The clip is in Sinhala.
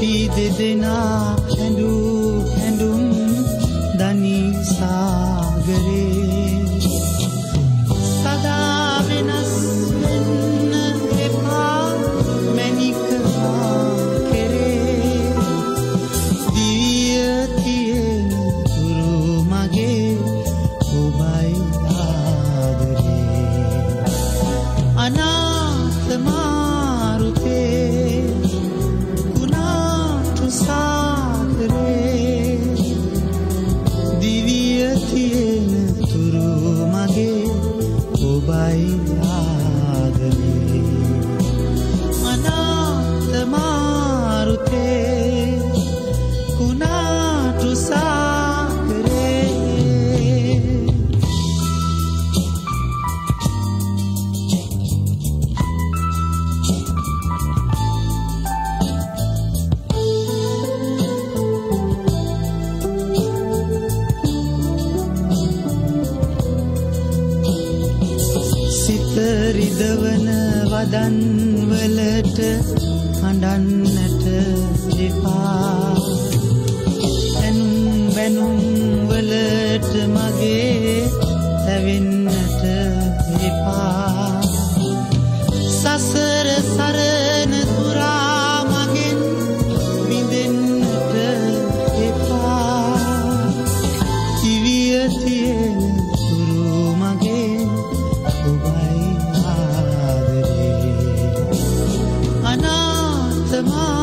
අපි දෙදෙනා හැඩූ ආදරේ. අනාතමාරුතේ කුණාටු රිදවන වදන්වලට හඬන්නට දෙපා. ඇනුම් බැනුම් වලට මගේ තැවෙන්නට දෙපා. සසර සරණ තුරා මගෙන් විඳෙන්නට දෙපා. කිවිය තියෙන demás.